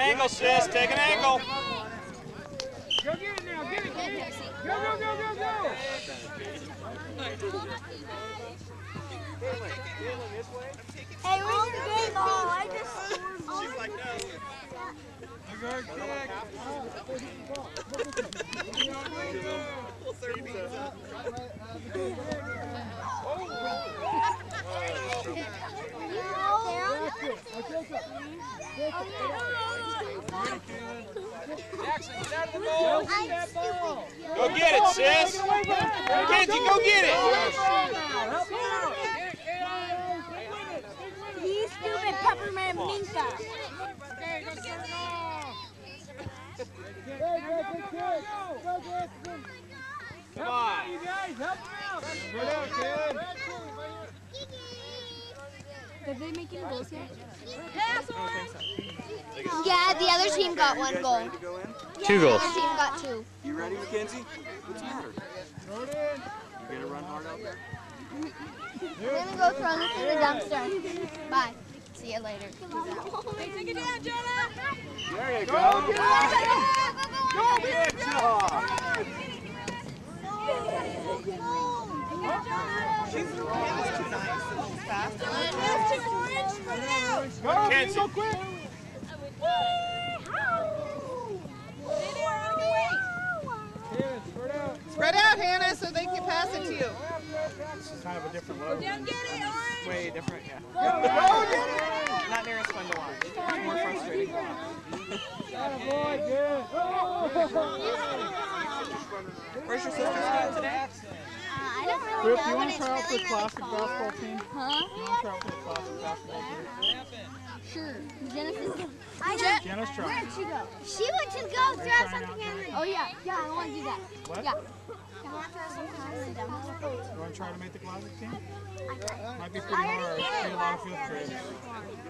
angle, sis. Take an angle. Go get it now. Get it, get. Go, go, go, go, go. Hey, where's your game ball? I just She's like, no. Good kick. Full 30 beats up. Jackson, get out of the ball. Get that ball. Go get it, sis. Kenzie, go get it. Help him out. You stupid peppermint minka. Okay, go start it off. Come on. You guys, help him out. Good out, kid. Did they make any goals yet? Yeah, the other team got one goal. Ready to go in? Two The goals. other team got two. You ready, Mackenzie? What's the matter? Throw it in. You gonna run hard out there? We're gonna go throw this in the dumpster. Bye. See you later. Take it down, Jonah. There you Go, go. get it. Good job. Go, Kenzie. go quick. Kid, spread out. Spread out, Hannah, so they can pass it to you. Kind of a different level. Way different, yeah. Go, go, get it. Not near as fun to watch. It's more frustrating. Attaboy, good. Where's your sister school today? I don't really Rip, know, you want to try out for the classic far. basketball team? Huh? You want to try out for the classic basketball team? Sure. Genesis. I know. Janice, try. Where'd she go? She went to go throw something in the. Oh yeah, yeah, I want to do that. What? Yeah. I want to throw something in the dumpster. You want to try to make the classic team? Might be pretty hard. Need a lot of. Did you win? You good? All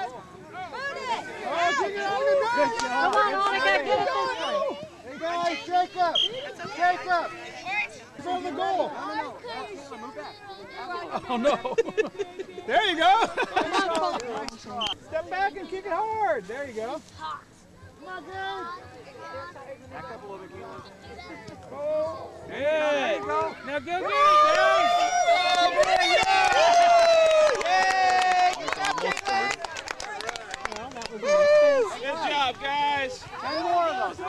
Boot it. Come on, Monica, get it this way. Hey guys, shake up. Shake up. From the goal. Oh no. there you go. Step back and kick it hard. There you go. Come on, guys. Back up a little bit, Keelan. Go. Good. There you go. Now go get it, guys. Good job, guys. Ten more of them.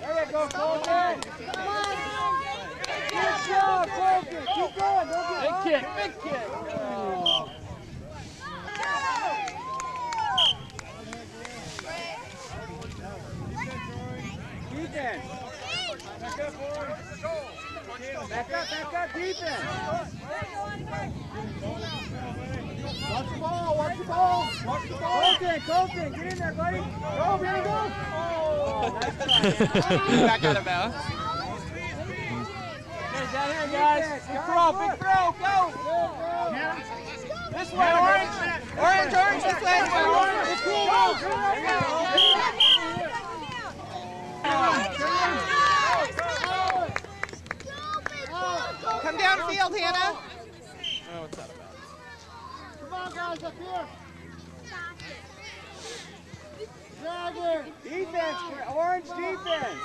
There you go, Colton. Good job, Colton. Keep going. Don't get Big kick. Big kick. Defense. Back up, boys. Back up, back up, defense. Watch the ball, watch the ball, watch the ball. Colton, Colton, get in there, buddy. Go, here we go. Oh, nice try. Back out of bounds. Down here, Hannah. Come on, guys, up here. Drag it. Defense, orange defense.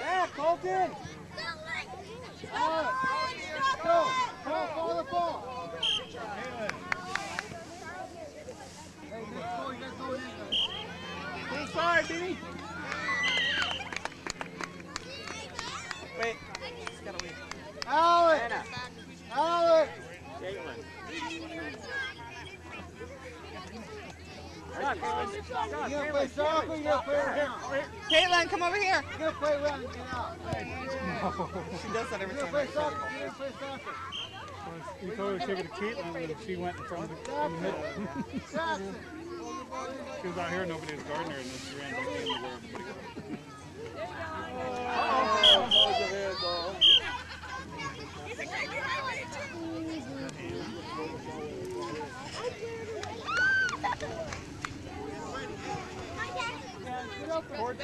Back, Colton. Out. Go. Wait. Just gotta wait. Alex. Alex. You gonna play soccer? You gonna play around? Caitlin, come over here. You gonna play around and get out? She does that every You gonna time. play soccer? You gonna play soccer? We told her to take it to Caitlin, and she went in front of the, in the middle. she was out here, nobody was guarding her, and then she ran back in to Stay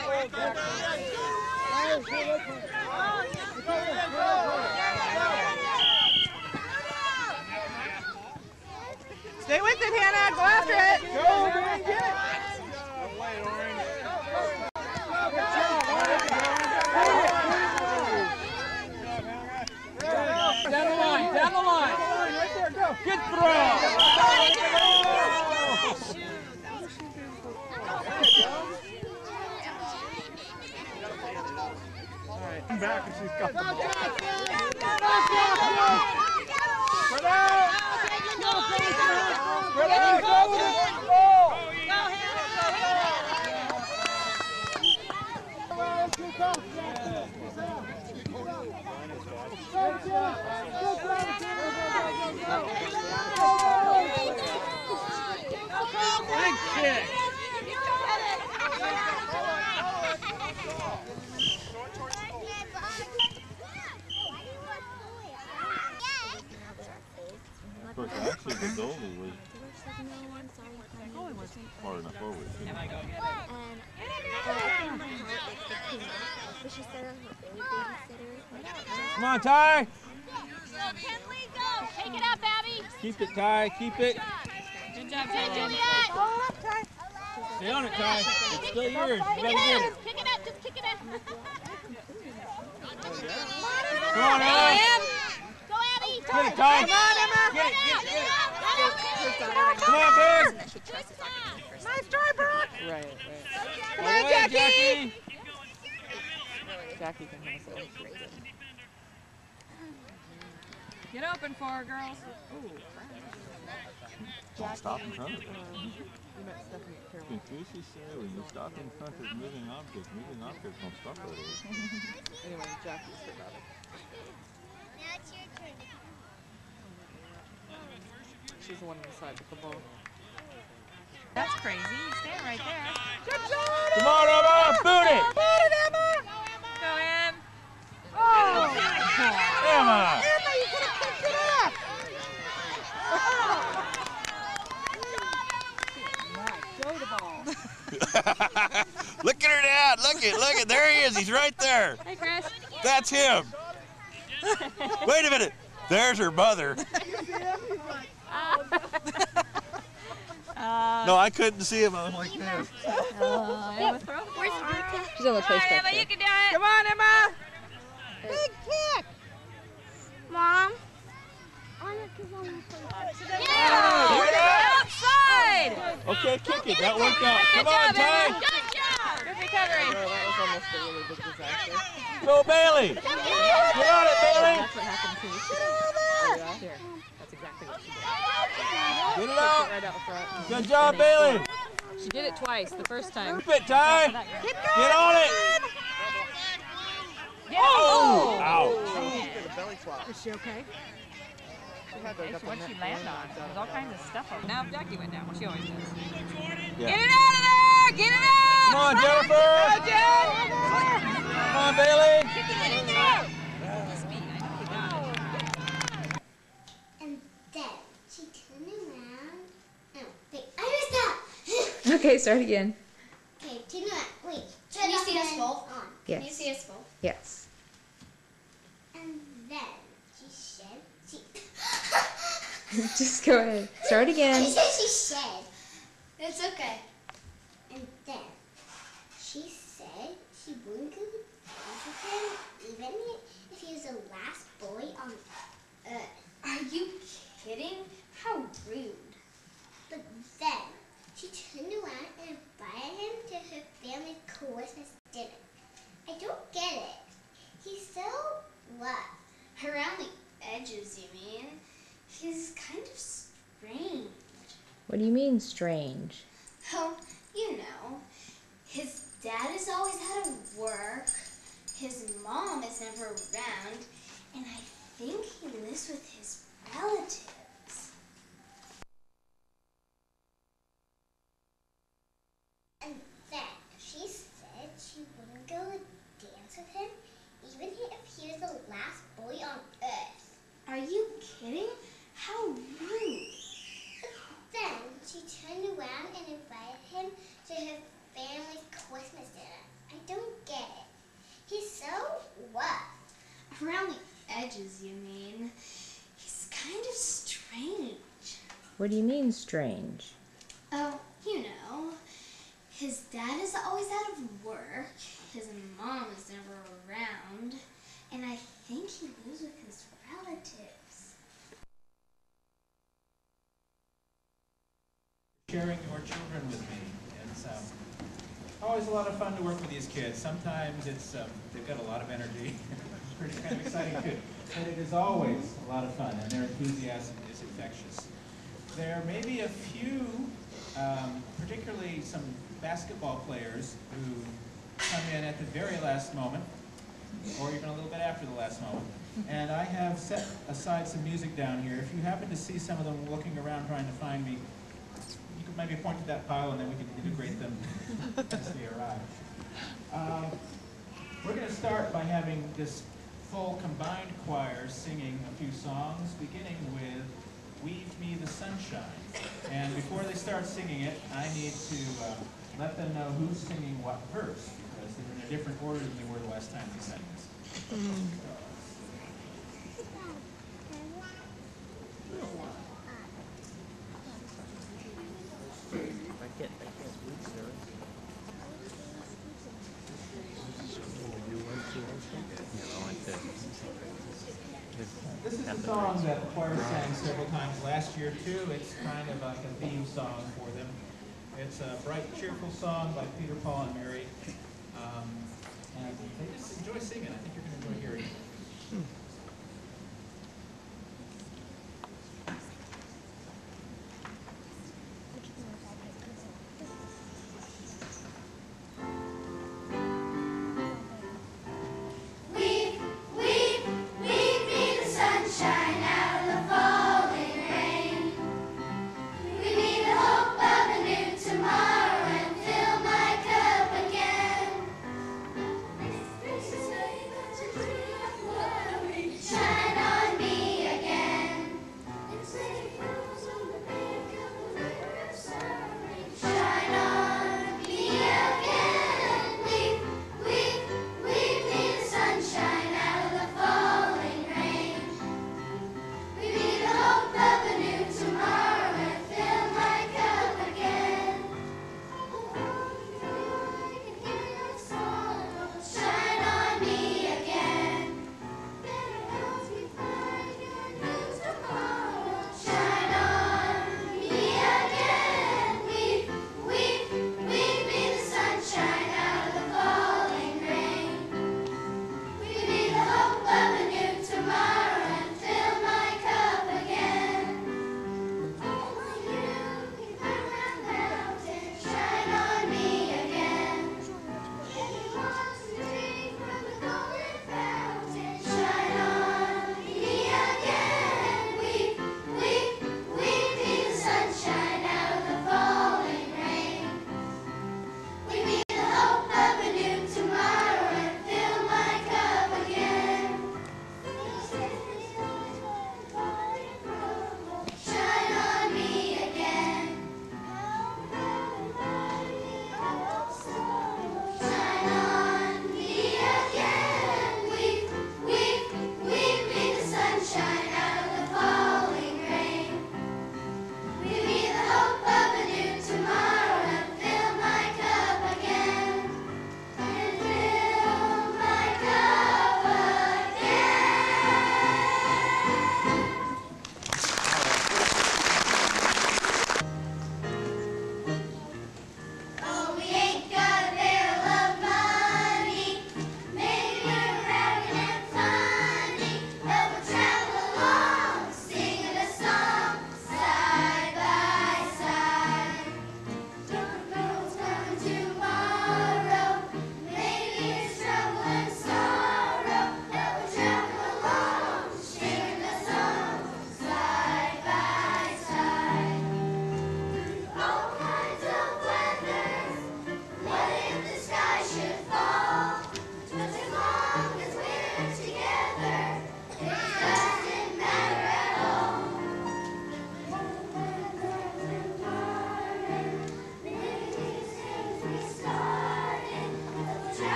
with it, Hannah. Go after it. Go, get it! Down the line, down the line. Good throw. Come back, and she's got the ball. Big kick. Of course, actually, the goalie was far enough over. And I don't know how it's the Puma, but she said her baby babysitter. Come on, Ty. Kinley, go. Take it up, Abby. Keep it, Ty. Keep it. Good job, Juliet. Stay on it, Ty. It's still yours. You gotta it get up. it. Pick it up. Just pick it up. Come on, Abby. Get it, Ty. Come on, Emma. Get it, get it, get it. Come Come on, Bear. Nice try, Brooke. Right, right. Come on, the Jackie. Jackie can have hustle. Get open for her, girls. Don't stop in front of it. You met Stephanie at Carolina. Can Casey say when you stop in front of moving objects, moving objects don't stop right away? Anyway, Jackie's her daughter. Now it's your turn. She's the one inside with the ball. That's crazy. Stand right there. Good job. Come on, Emma. Boot it. Boot it, Emma. Go in. Oh, Emma. Emma, you could have picked it up. Throw the ball. Look at her dad. Look at, look at, there he is. He's right there. Hey, Chris. That's him. Wait a minute. There's her mother. Uh, No, I couldn't see him. I was like this. uh, Emma. Where's Annika? She's on the Come place on, Emma. there. You can do it. Come on, Emma. Big kick. Mom. Annika's on. Yeah. Outside. Okay, kick it. That worked out. Come on, Ty. Good job. Good recovery. No, that was almost a really big disaster. Go, Bailey. Get on it, Bailey. That's what happened to me. Oh, yeah? Here. That's exactly what she did. Get it out. right out front. Good job, Bailey. She did it twice. The first time. Keep it, Ty. Keep Get on it. Oh. Ouch. belly flop. Is she okay? She had What'd she that land on? Uh, There's all kinds of stuff over Now Jackie went down. Well, she always does. Yeah. Get it out of there! Get it out! Come on, Jennifer. Go, Jen. Come on, Bailey. Get it in there! Speed. I know you got it. And then she turned around. No, wait, I messed up. Okay, start again. Okay, turn around. Wait. Can you see us both? On. Can you see us both? Yes. And then she said she. Just go ahead. Start I again. said she said. It's okay. And then she said she wouldn't go to with him even if he was the last boy on earth. Are you kidding? How rude. But then she turned around and invited him to her family's Christmas dinner. I don't get it. He's so what? Around the edges, you mean? He's kind of strange. What do you mean strange? Oh, you know, his dad is always out of work, his mom is never around, and I think he lives with his relatives. And then she said she wouldn't go dance with him, even if he was the last boy on earth. Are you kidding? How rude. Then she turned around and invited him to her family's Christmas dinner. I don't get it. He's so what? Around the edges, you mean? He's kind of strange. What do you mean strange? Oh, you know. His dad is always out of work. His mom is never around. And I think he lives with his relatives. sharing your children with me. It's um, always a lot of fun to work with these kids. Sometimes it's um, they've got a lot of energy. it's pretty kind of exciting too. But it is always a lot of fun, and their enthusiasm is infectious. There may be a few, um, particularly some basketball players who come in at the very last moment, or even a little bit after the last moment. And I have set aside some music down here. If you happen to see some of them looking around trying to find me, you could maybe point to that pile and then we can integrate them as they arrive. Um, we're going to start by having this full combined choir singing a few songs, beginning with Weave Me the Sunshine. And before they start singing it, I need to uh, let them know who's singing what verse, because they're in a different order than they were the last time they sang this. This is a song that the choir sang several times last year too. It's kind of like a theme song for them. It's a bright, cheerful song by Peter, Paul, and Mary. Um, and they just enjoy singing. I think you're going to enjoy hearing it.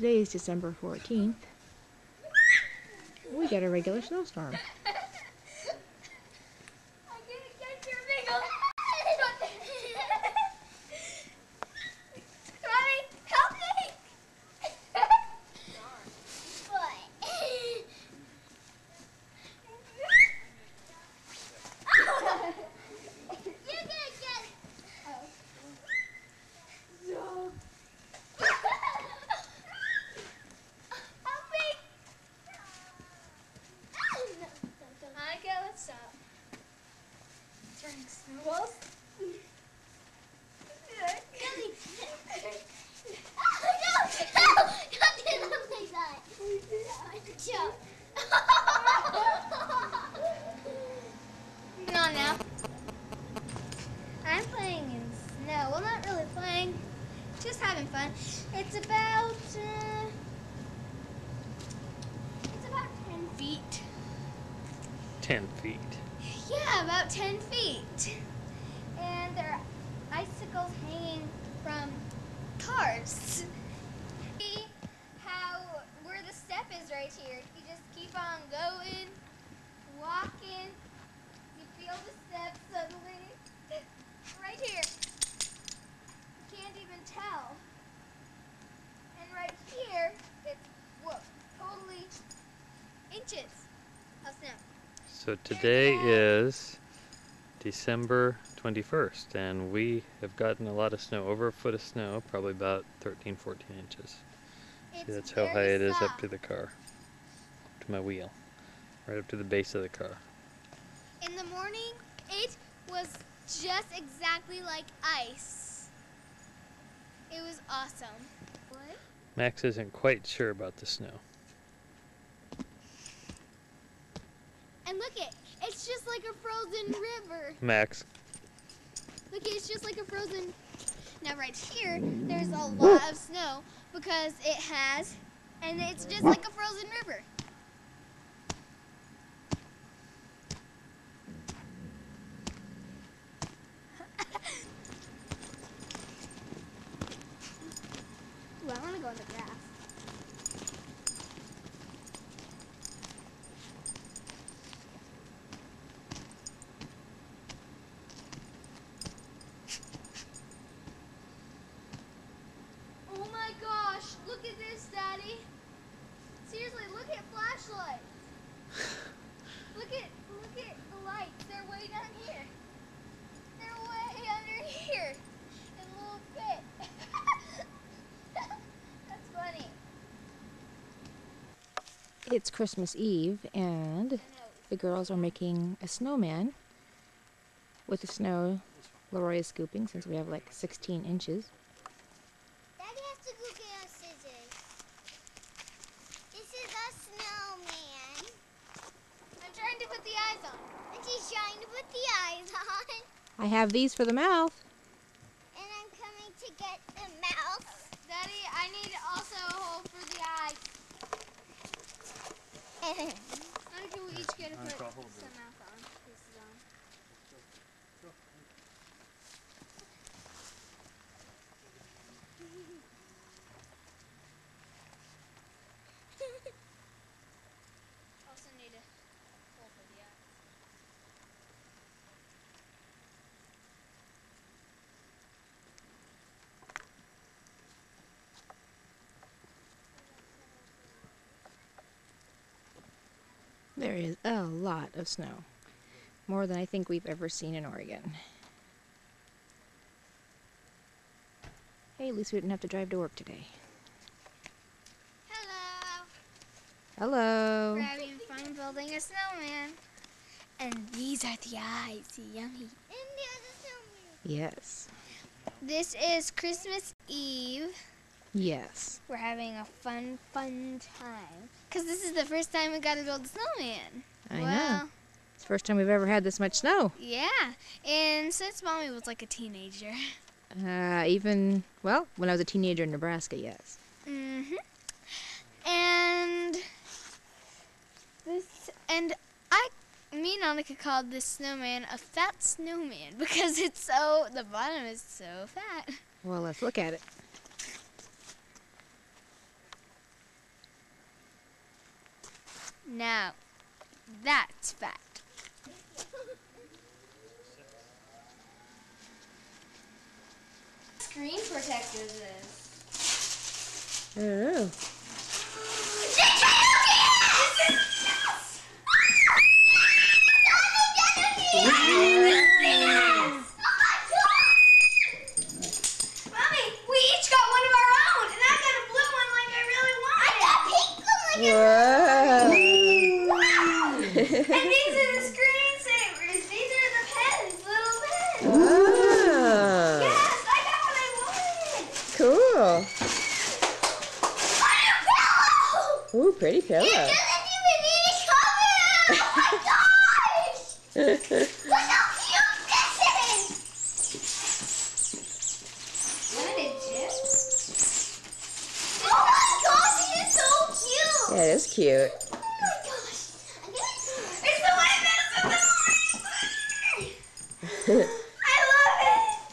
Today is December 14th. We got a regular snowstorm. I didn't get your big ol' Mommy, help me! What? you can get Oh. No. Help me! Monica, let's stop. Turning snowballs. Billy. oh, no! No! Don't do that like that. Jump. Come on now. I'm playing in snow. Well, not really playing. Just having fun. It's about, uh, it's about 10 feet. 10 feet. Yeah, about 10 feet. And there are icicles hanging from cars. See how where the step is right here. You just keep on going, walking. You feel the step suddenly. Right here. You can't even tell. And right here, it's whoa, totally inches of snow. So today is December 21st, and we have gotten a lot of snow, over a foot of snow, probably about 13, 14 inches. See, that's how high it is up to the car, to my wheel, right up to the base of the car. In the morning, it was just exactly like ice. It was awesome. What? Max isn't quite sure about the snow. And look it, it's just like a frozen river. Max, Look, it's just like a frozen. Now right here, there's a lot of snow because it has, and it's just like a frozen river. Ooh, I want to go in the grass. Oh my gosh, look at this, Daddy. Seriously, look at flashlights. look at look at the lights. They're way down here. They're way under here. In a little pit. That's funny. It's Christmas Eve, and the girls are making a snowman with the snow LaRoy is scooping since we have like 16 inches. Daddy has to go get us scissors. This is a snowman. I'm trying to put the eyes on. And she's trying to put the eyes on. I have these for the mouth. And I'm coming to get the mouth. Daddy, I need also a hole for the eyes. Monica, we each get to put some mouth on. Pieces on. also need a hole for the eyes. There is a lot of snow. More than I think we've ever seen in Oregon. Hey, at least we didn't have to drive to work today. Hello. Hello. We're having fun building a snowman. And these are the eyes. Yummy. And there's a snowman. Yes. This is Christmas Eve. Yes. We're having a fun, fun time. Because this is the first time we got to build a snowman. I know. It's the first time we've ever had this much snow. Yeah. And since mommy was like a teenager. Uh, even, well, when I was a teenager in Nebraska, yes. Mm-hmm. And this, and I, me and Annika called this snowman a fat snowman because it's so, the bottom is so fat. Well, let's look at it. Now, that's fat. Screen protectors is. Oh. Mommy, we each got one of our own. And I don't know. Mommy, And these are the screensavers. These are the pens, little pens. Ah, Yes, I got what I wanted. cool. On a pillow. Ooh, pretty pillow. It doesn't even need a cover. Oh my gosh. Look how cute this is. Limited chip. Oh my gosh, it is so cute. yeah, it is cute. Oh my gosh. I'm gonna It's the way this is the I love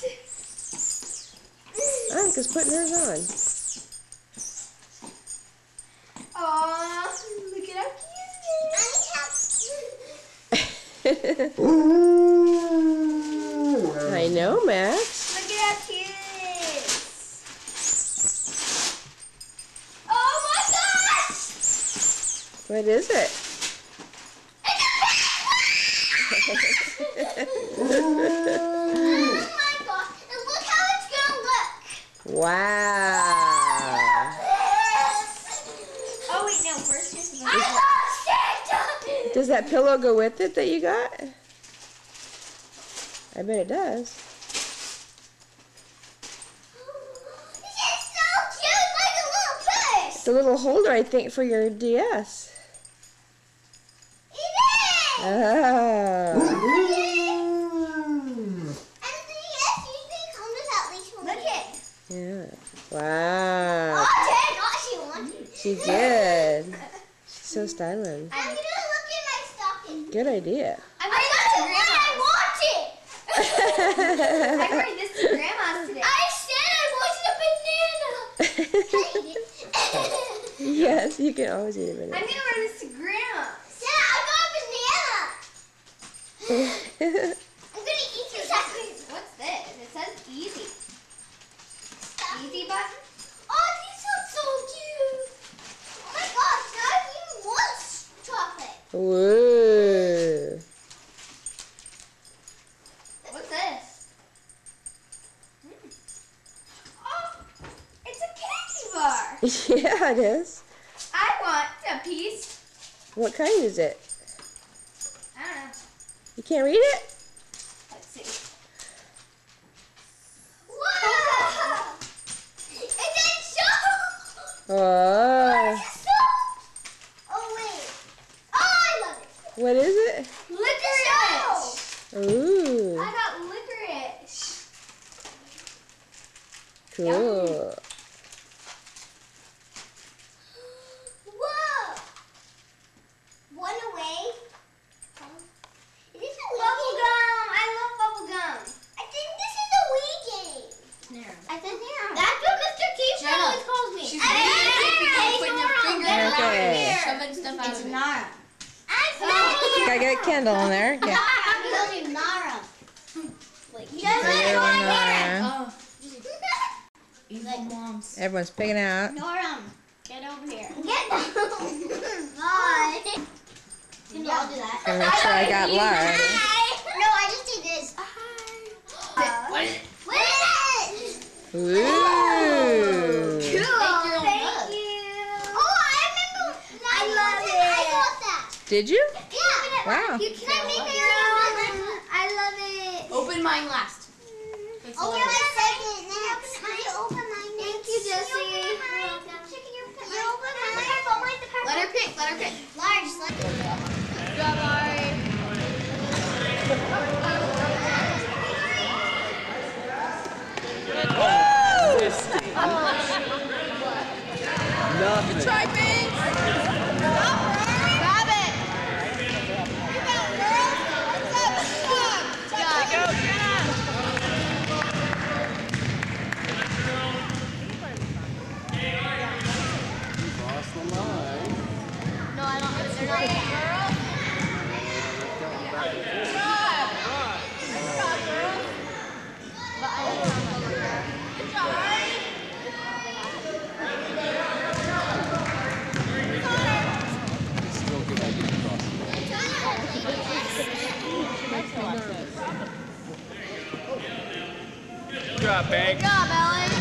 it. Annika's putting hers on. Aw, look at how cute. I know, Max. Look at how cute it is. Oh my gosh! What is it? Oh my gosh! And look how it's gonna look. wow. Oh wait, no. First, here's the. I lost it. Does that pillow go with it that you got? I bet it does. This is so cute, like a little. It's a little holder, I think, for your DS. It is. Ah. And the DS usually comes with at least one. Look it. Yeah. Wow. Oh, dang! Oh, she wanted. She did. She's so stylish. I'm gonna look in my stocking. Good idea. I'm gonna go to. I want it. I brought this to grandma's today. I said I wanted a banana. yes, you can always eat a I'm gonna wear this to grandma. Dad, I got a banana. I'm gonna eat your What's this? It says easy. Easy button? Oh, these are so cute. Oh my gosh, now I even want chocolate. Woo. What's this? Oh, it's a candy bar. yeah, it is. I want a piece. What kind is it? I don't know. You can't read it? job, Banks. Good job, Ellen.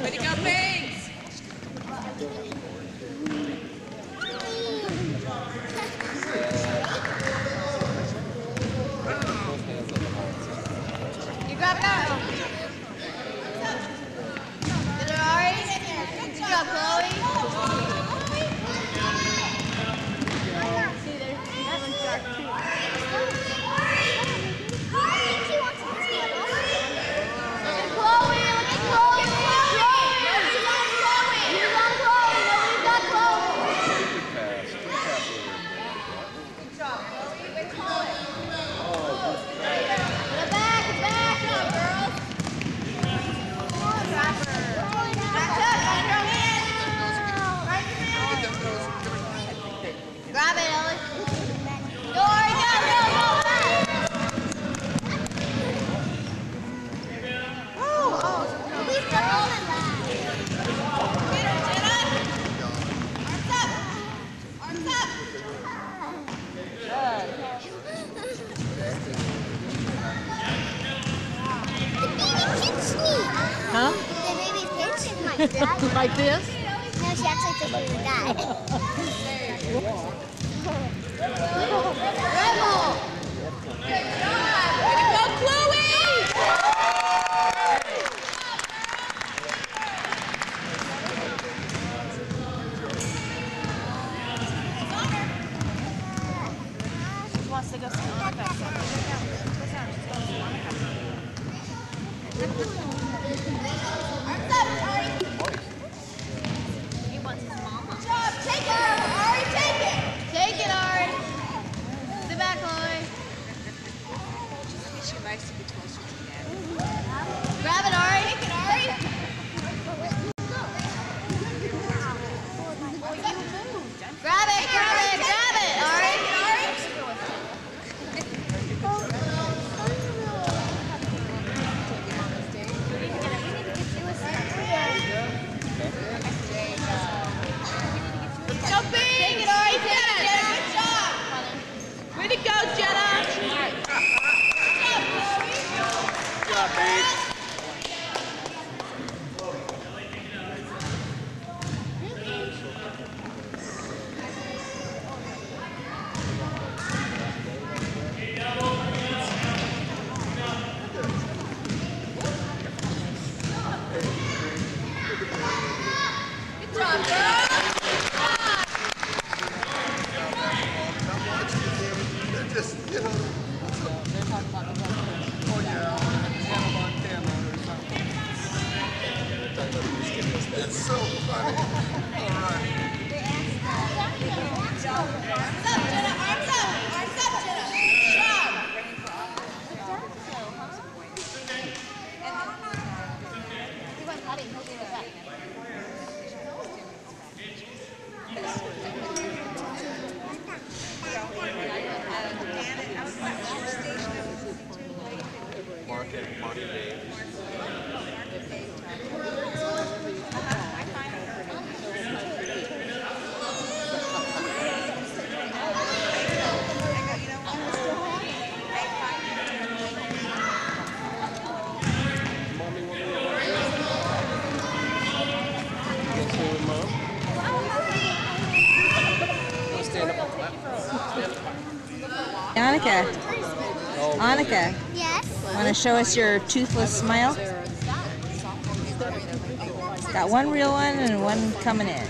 Obrigado, bem. up, Hank. show us your toothless smile? Got one real one and one coming in.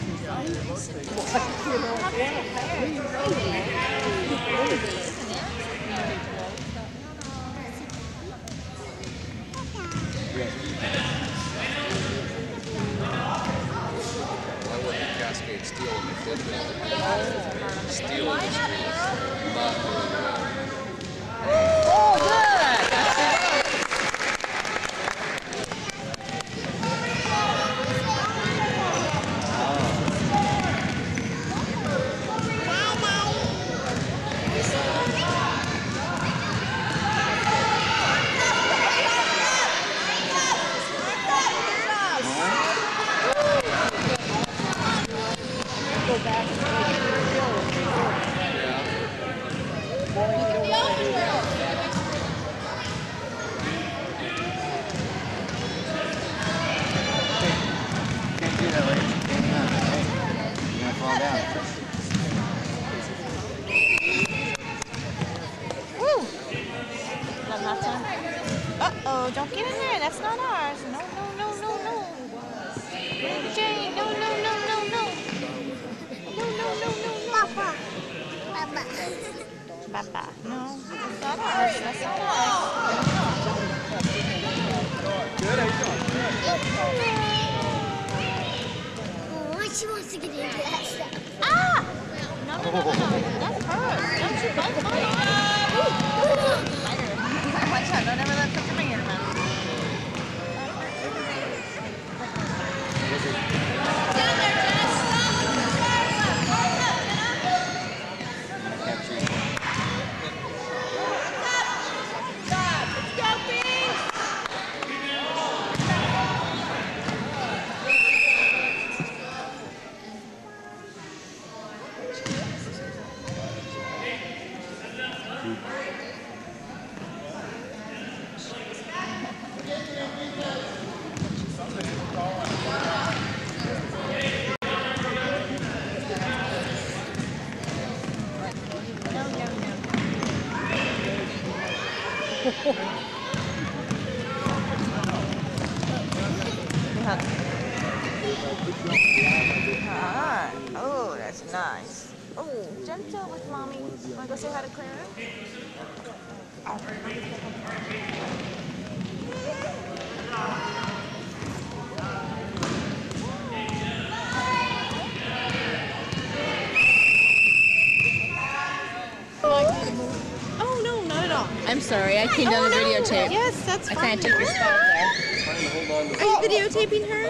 I down oh, no. videotape. Yes, that's fine. I can't take your spot there. Are you videotaping her?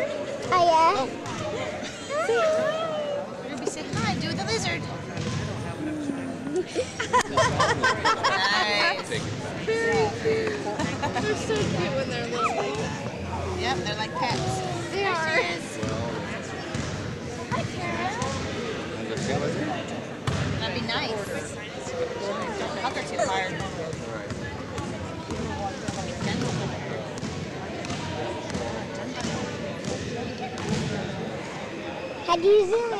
I am. Oh. Say hi. Ruby, say hi. Do the lizard. Very cute. They're so cute when they're little. Yep, they're like pets. They there are. She is. Hi, Kara. That'd be nice. Hug her too hard. Hadi izin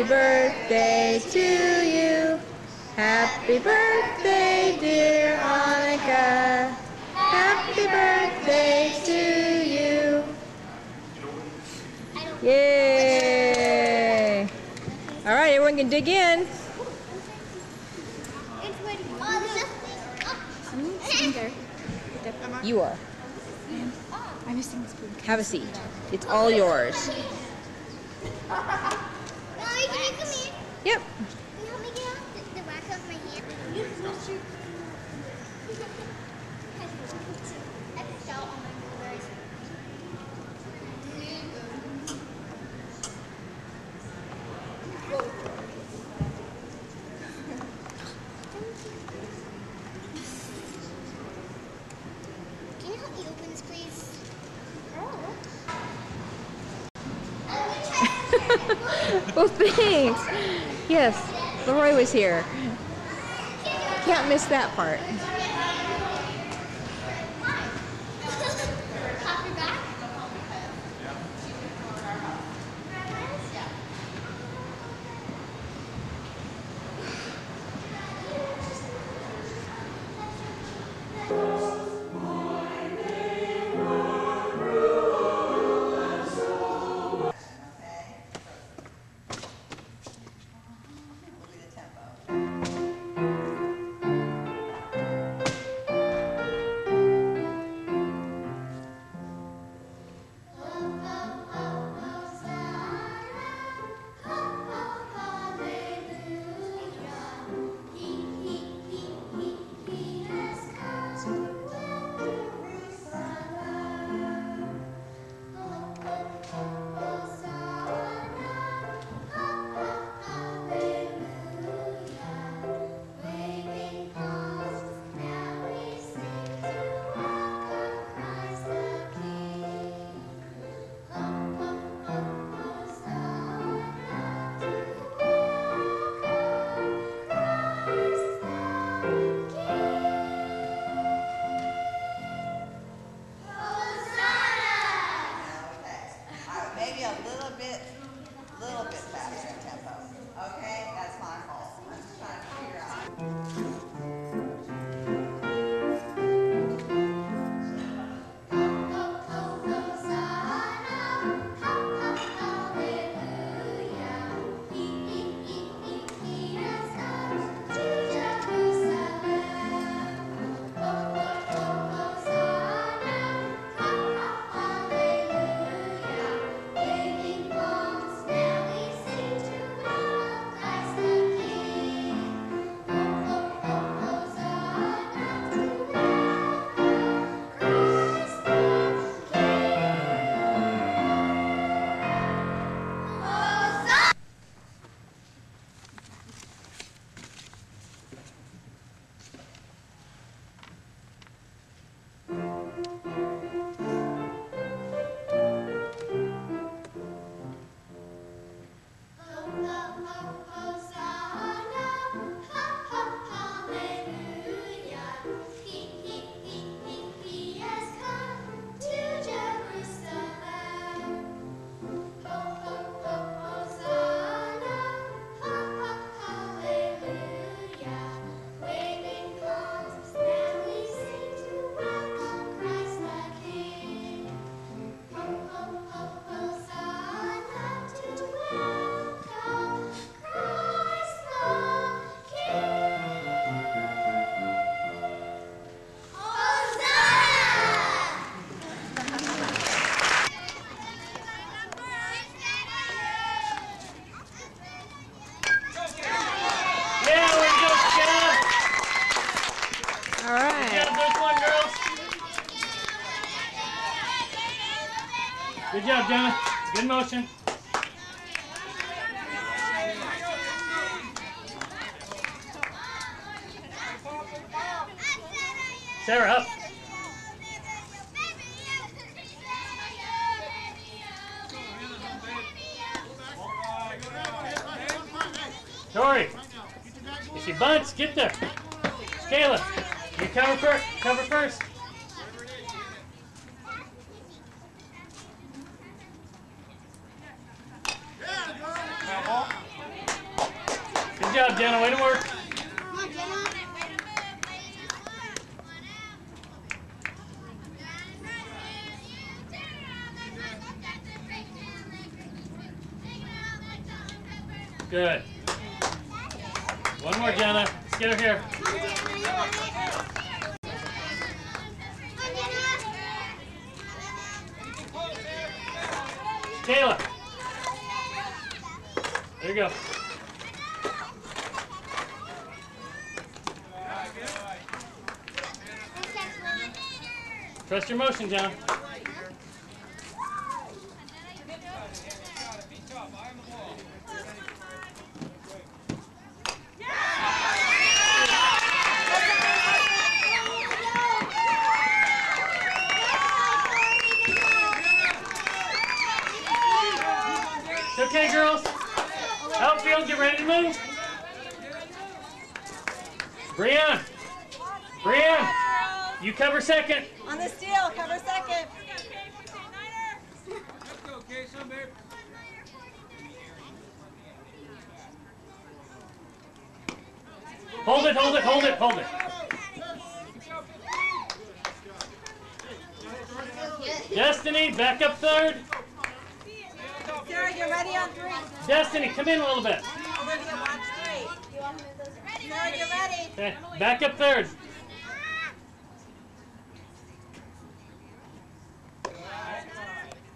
Happy birthday to you. Happy birthday, dear Annika. Happy birthday to you. Yay! All right, everyone can dig in. You are. I'm missing this spoon. Have a seat. It's all yours. Mommy, can you come here? Yep. Can you help me get off the, the wax off my hand? That's salt on my fingers. Can you help me open this, please? well, thanks. Yes, LaRoy was here. Can't miss that part. Good job, Jenna. Good motion. Sarah, up. Tori, if she bunts, get there. Kayla, you cover first. Cover first. Good job, Jenna. Way to work. Come on, Jenna. Good. One more, Jenna. Let's get her here. Kayla. There you go. Trust your motion, John. Okay, girls. Outfield, get ready to move. Brianne. Brianne, you cover second. The steal, cover second. Hold it, hold it, hold it, hold it. Destiny, back up third. Sarah, you're ready on three. Destiny, come in a little bit. Olivia, watch three. Sarah, you're ready. Okay, back up third.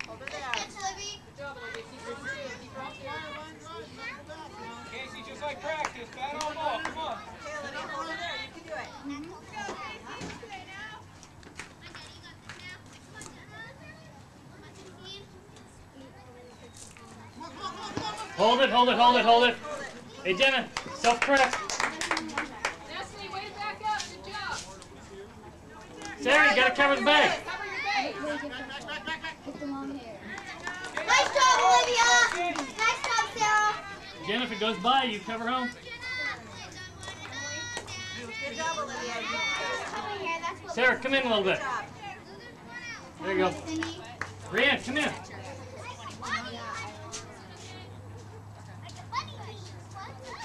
Over there. Casey, just like practice, bat on ball, come on. Kayla, don't hold it there. You can do it. Hold it, hold it, hold it, hold it. Hey, Jenna, self-correct. Destiny, way to back up. Good job. Sarah, you gotta cover the bag. Cover your base. Get the long hair. Nice job, Olivia. Nice job, Sarah. Jenna, if it goes by, you cover home. Good job, Olivia. Hair, that's what Sarah, come in a little bit. There you go. Brianne, come in.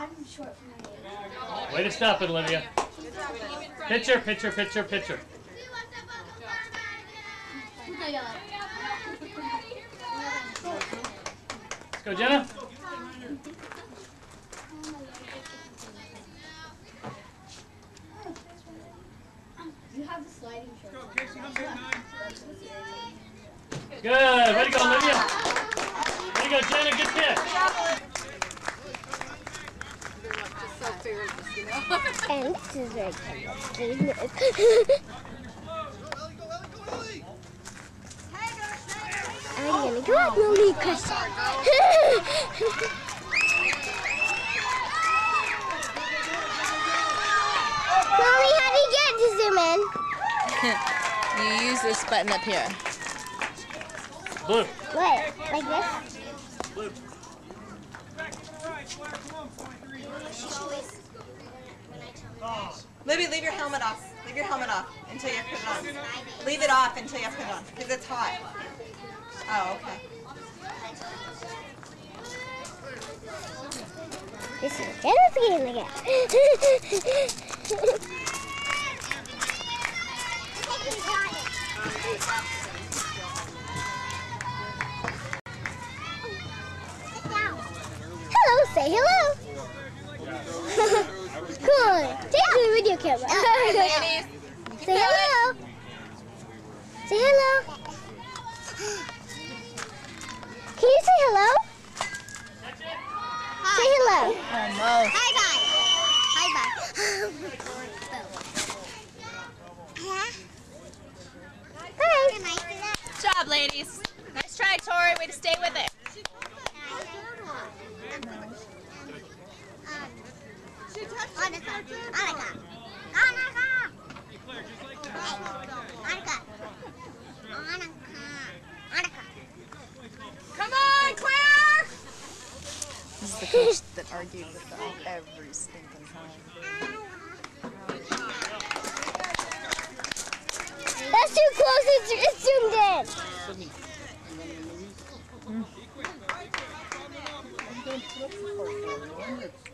I'm short for my age. Way to stop it, Olivia. Picture. Oh my god. Let's go, Jenna. You have the sliding shorts. Go, Casey, number nine. Good. Way to go, Olivia. Way to go, Jenna. Good catch. And this is very I'm gonna go up Lily because. Mommy, how do you get to zoom in? you use this button up here. Blue. What? Like this? Blue. Libby, leave your helmet off. Leave your helmet off until you have put it on. Leave it off until you have put it on, because it's hot. Oh, okay. This is Dennis again, look at Hello, say hello. The video camera. Say hello. Say hello. Can you say hello? Say hello. Almost. Hi, bye. Hi, bye. Hi. Good job, ladies. Nice try, Tori. Way to stay with it. Annika. Annika. Come on, Claire! This is the coach that argued with them every stinking time. That's too close. It's, it's zoomed in. Two,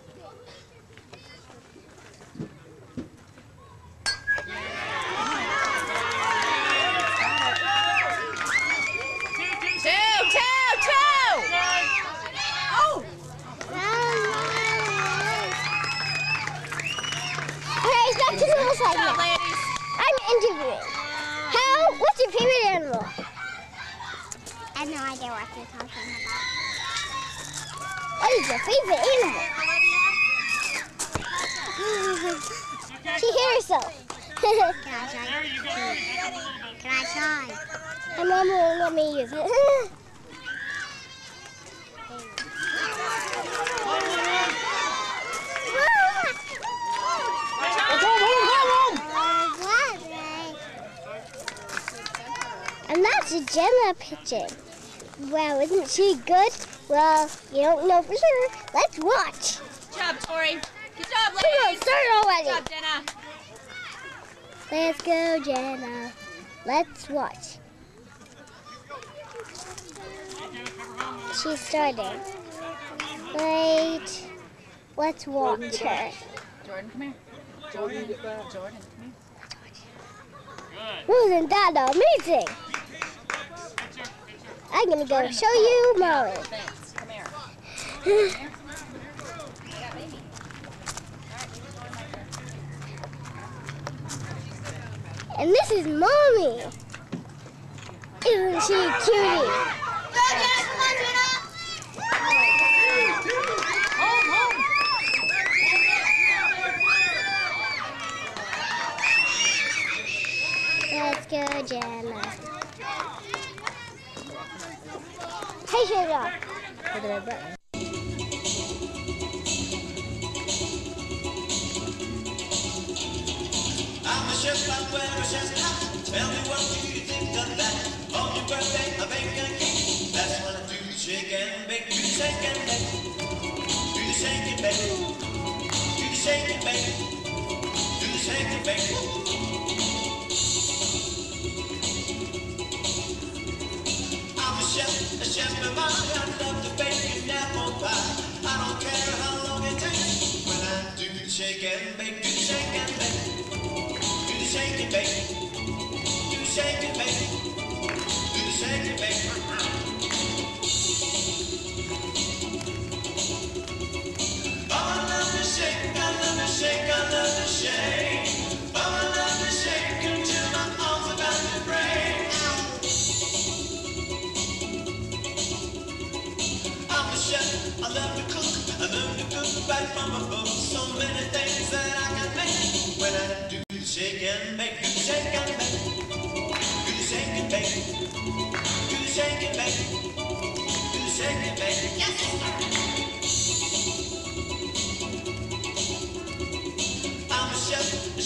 your animal? I have no idea what you're talking about. What is your favorite animal? she hears herself. Can I try? Can I try? My mom won't let me use it. And that's Jenna pitching. Wow, isn't she good? Well, you don't know for sure. Let's watch. Good job, Tori. Good job, Come on, start already. Good job, Jenna. Let's go, Jenna. Let's watch. She's starting. Wait. Let's watch her. Jordan, come here. Jordan, Jordan, come here. Wasn't that amazing? I'm gonna go show you Molly. Thanks. Come here. And this is Mommy. Isn't she cutie? Let's go, Jenna. I'm a chef, I wear a chef's hat. Tell me what you think of that? On your birthday, I bake a cake. That's when I do shake and bake. Do the shake and bake. Do the shake and bake. Do the shake and bake. Do the shake and bake. Shake and bake, do the shake and bake. Do the shake and bake.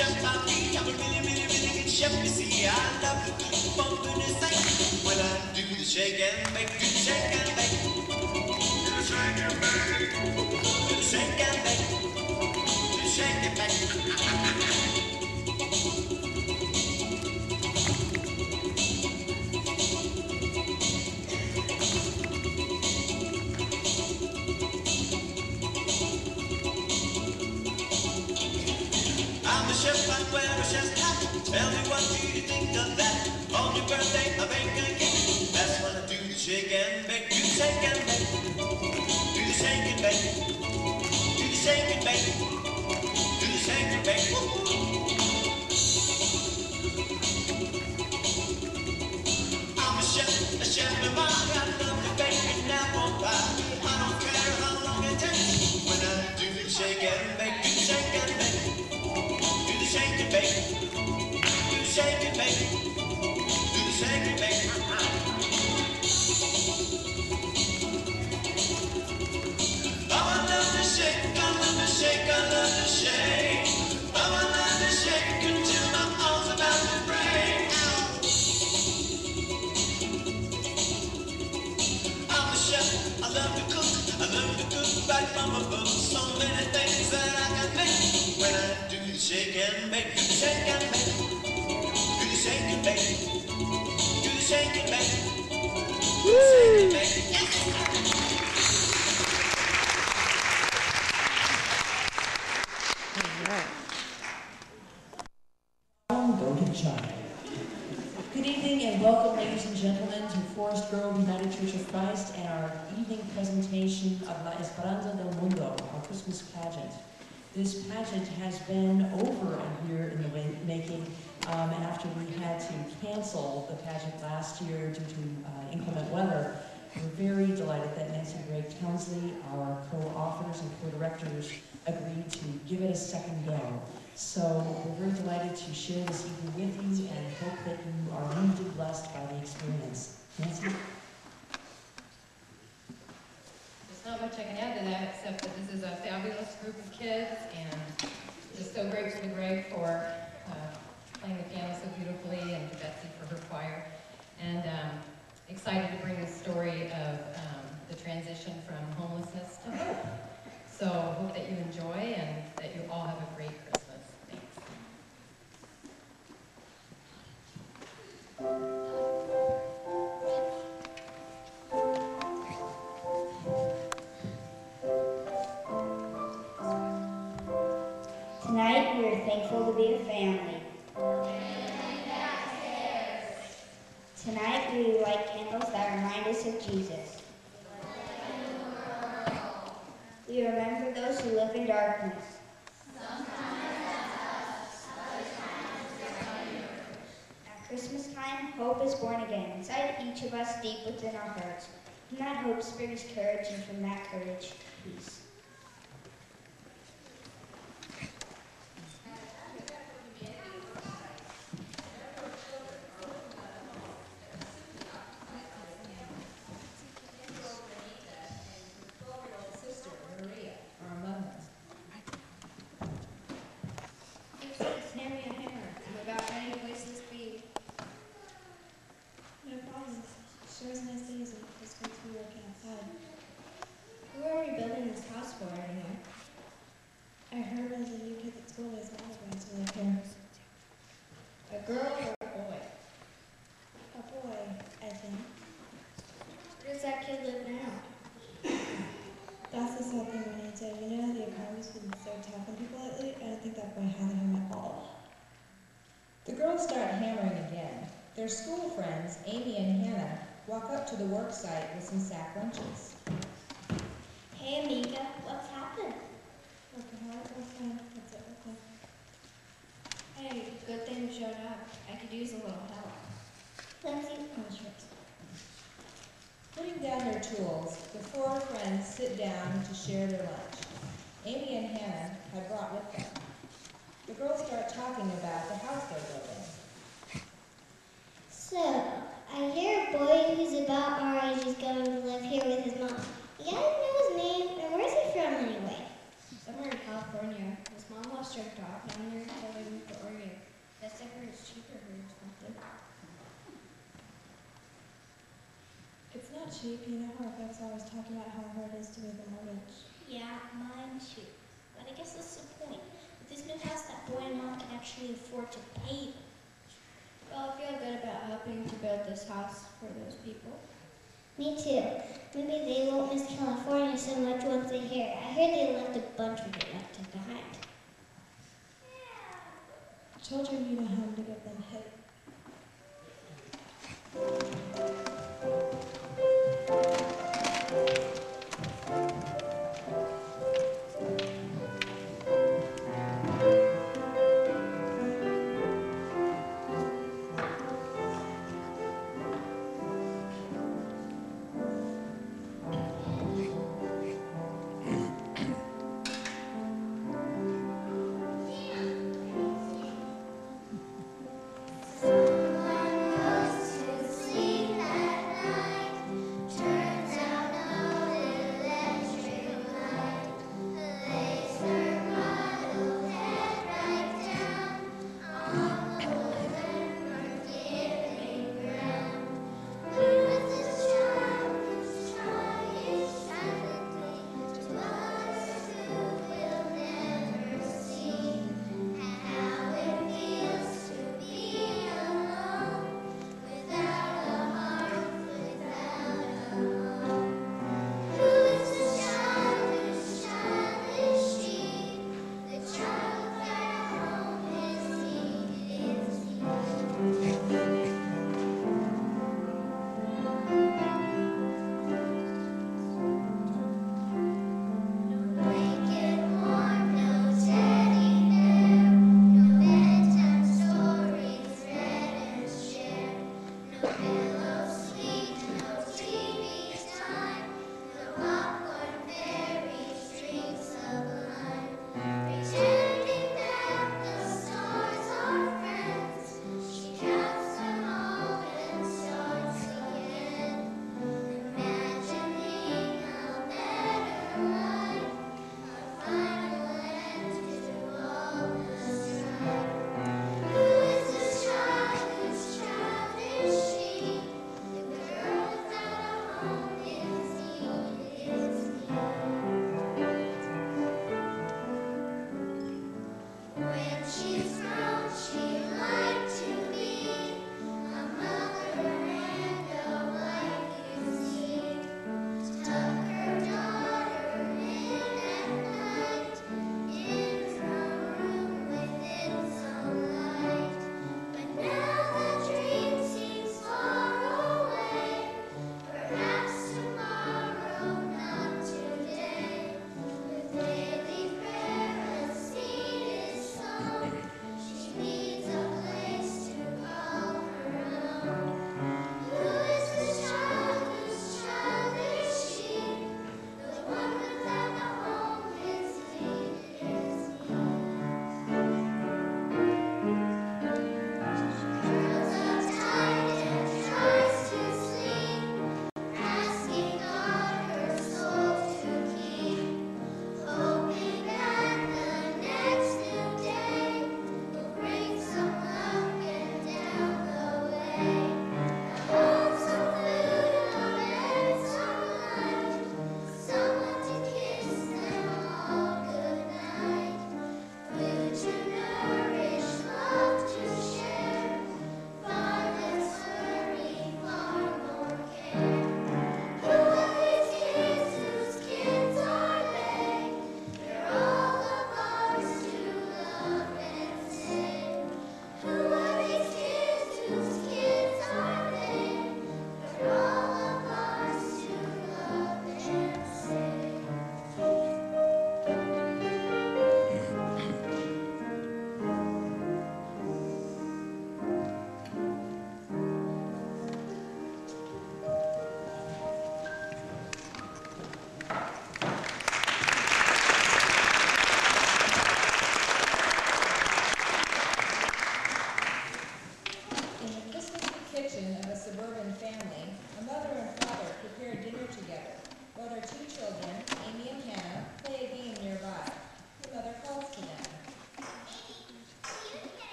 Chef. I'm a really, really, really good chef. You see, I love to cook for goodness Tell me what do you think of that? On your birthday, I bake again. That's what I do, shake and bake. Do the shake and bake. Do the shake and bake. Do the shake and bake. Do the shake and bake. I'm a chef, a chef in my I love to bake an apple pie. I don't care how long it takes. When I do the shake and bake. Shake and bake, do the shake bake. Oh, I love to shake, I love to shake, I love to shake. I love to shake until my arms about to break. I'm a chef, I love to cook, I love to cook. So many things that I can make when I do the shake and bake, shake and shake and bake, do the China. Good evening and welcome, ladies and gentlemen, to Forest Grove United Church of Christ and our evening presentation of La Esperanza del Mundo, our Christmas pageant. This pageant has been over a year in the making um, after we had to cancel the pageant last year due to uh, inclement weather. We're very delighted that Nancy Gregg Townsley, our co-authors and co-directors, agreed to give it a second go. So we're very delighted to share this evening with you and hope that you are and blessed by the experience. Nancy? There's not much I can add to that, except that this is a fabulous group of kids, and just so grateful to Greg for playing the piano so beautifully, and to Betsy for her choir, and um, excited to bring the story of um, the transition from homelessness to hope. So hope that you enjoy, and that you all have a great Christmas. Thanks. Tonight, we are thankful to be a family. Tonight, we light candles that remind us of Jesus. We remember those who live in darkness. At Christmas time, hope is born again inside each of us deep within our hearts. From that hope springs courage, and from that courage, peace. Me too.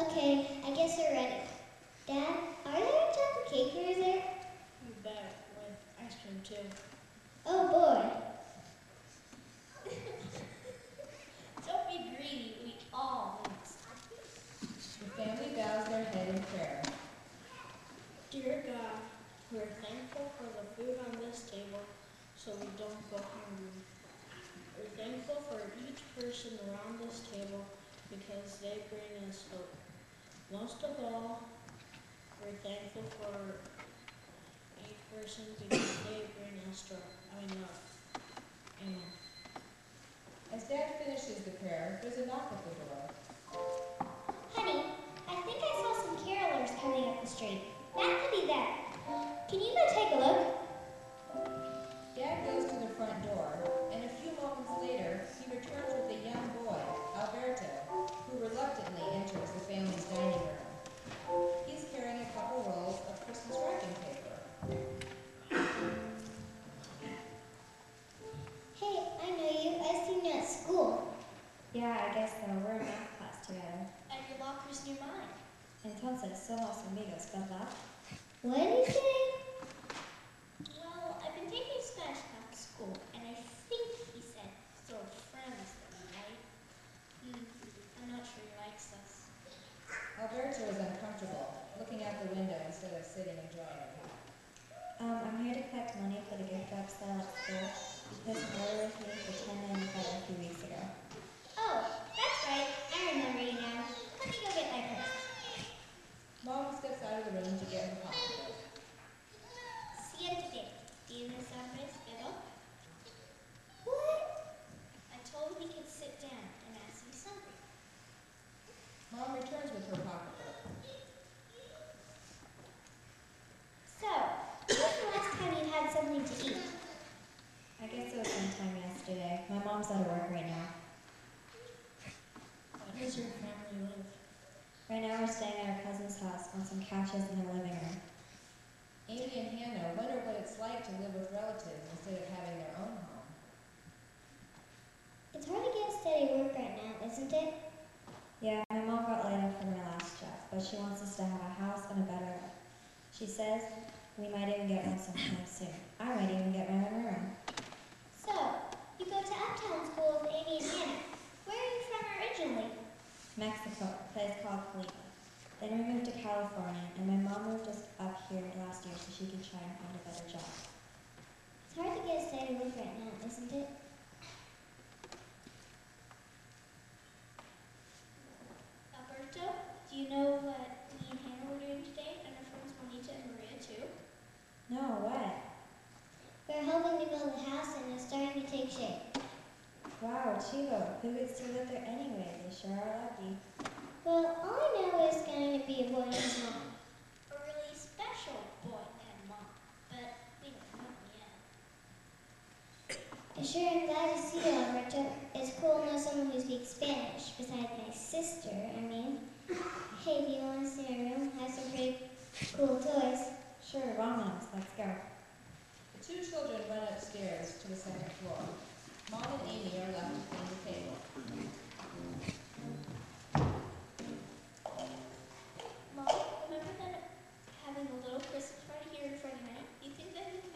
Okay, I guess we're ready. Dad, are there chocolate cake here, is there? You bet, with ice cream too. Oh boy. Don't be greedy, we all need The family bows their head in prayer. Dear God, we're thankful for the food on this table so we don't go hungry. We're thankful for each person around this table because they bring us hope. Most of all, we're thankful for each person because they bring us joy. I mean, love. Amen. As Dad finishes the prayer, there's a knock at the door. Honey, I think I saw some carolers coming up the street. That could be them. Can you go take a look? Chivo, who gets to live there anyway? They sure are lucky. Well, all I know is going to be a boy and his mom. A really special boy and mom. But we don't know yet. I sure am glad to see you, Alberto. It's cool to know someone who speaks Spanish, besides my sister, I mean. Hey, do you want to see our room? Has some pretty cool toys. Sure, vámonos, let's go. The two children run upstairs to the second floor. Mom and Amy are left to clean the table. Mom, remember that having a little Christmas party here on Friday night? You think that we can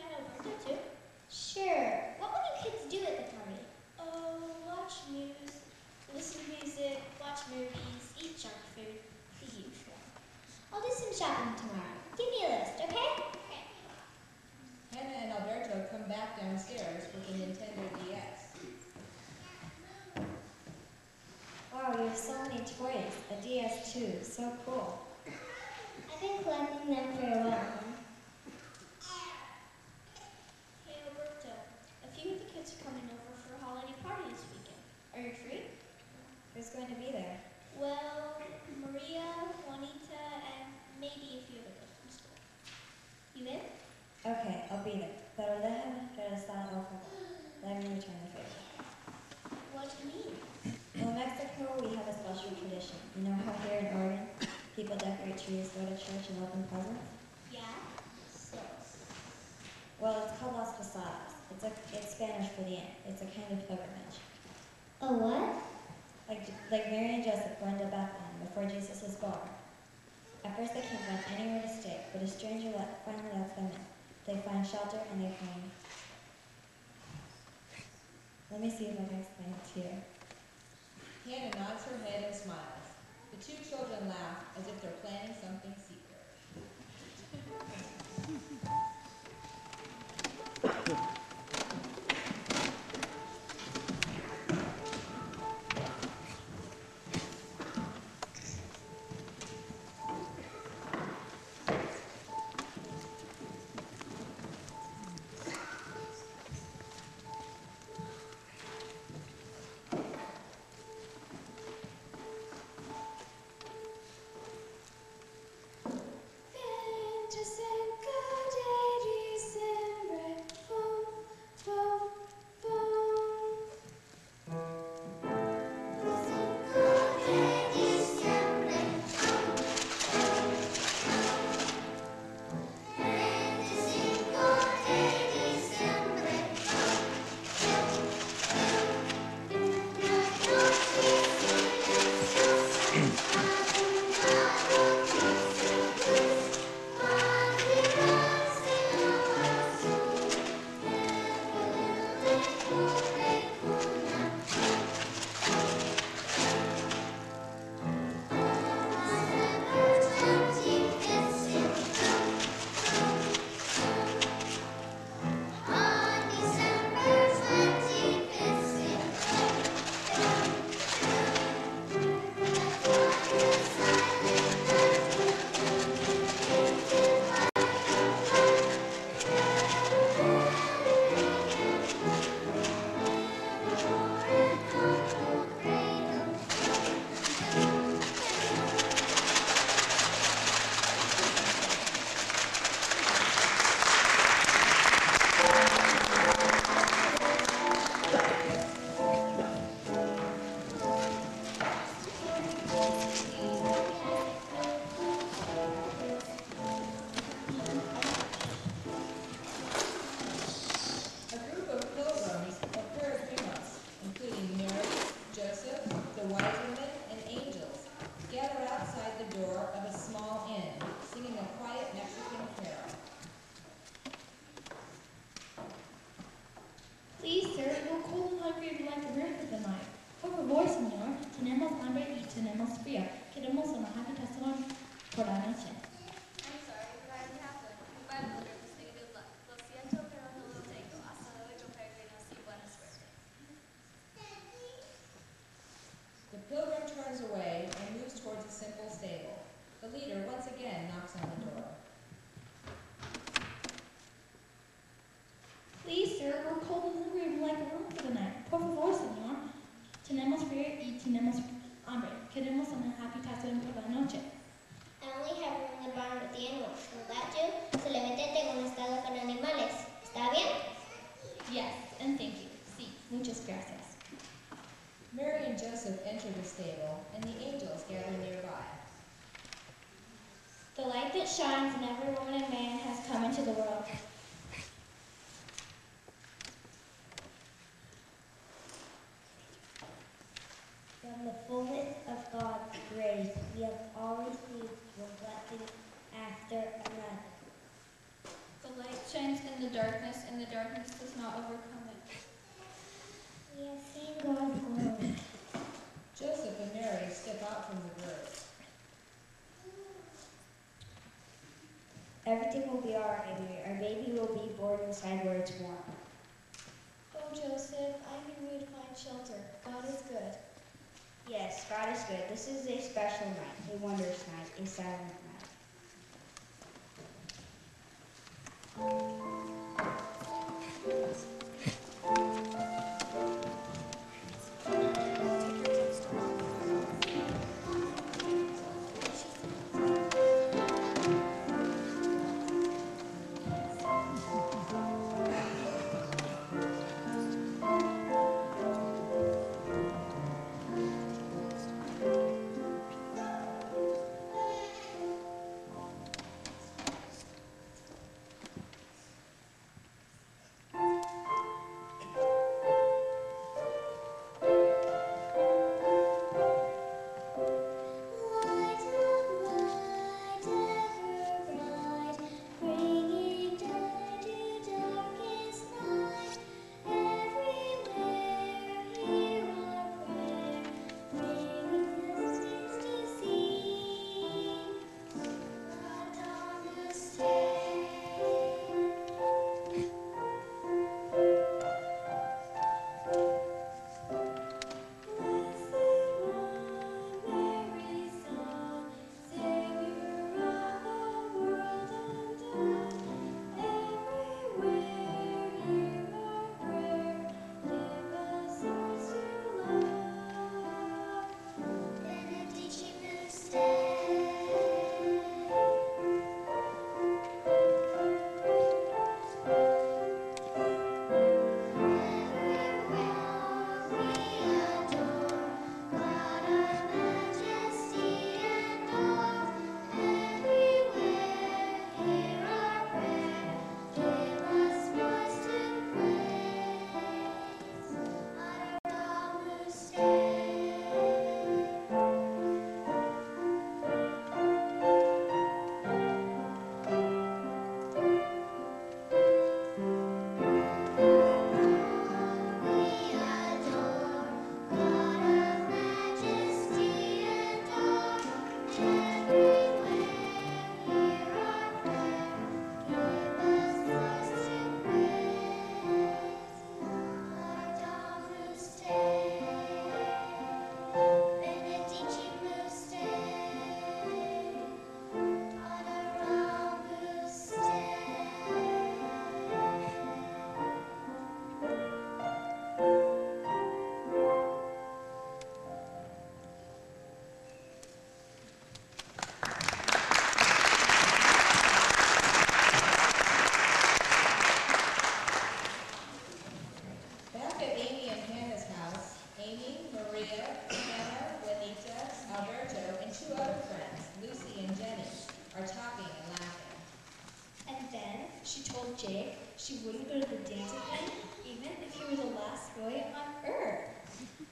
too? Sure. What will you kids do at the party? Oh, watch news, listen to music, watch movies, eat junk food, the usual. I'll do some shopping tomorrow. Give me a list, okay? Okay. Hannah and Alberto come back downstairs with a Nintendo DS. Wow, you have so many toys. A DS2, so cool. I've been collecting them for a while. Hey Alberto, a few of the kids are coming over for a holiday party this weekend. Are you free? Who's going to be there? Well, Maria, Juanita, and maybe a few other kids from school. You in? Okay, I'll be there. Pero déjame regresar al favor. Let me return the favor. What do you mean? In Mexico, we have a special tradition. You know how here in Oregon, people decorate trees, go to church, and open presents? Yeah. So. Well, it's called las posadas. It's a, it's Spanish for the. It's a kind of pilgrimage. A what? Like like Mary and Joseph went to Bethlehem before Jesus was born. At first they can't find anywhere to stay, but a stranger let, finally lets them in. They find shelter and they find. Let me see if I can explain it to you. Hannah nods her head and smiles. The two children laugh as if they're planning something secret. side where it's warm. Oh, Joseph, I knew we'd find shelter. God is good. Yes, God is good. This is a special night, a wondrous night, a silent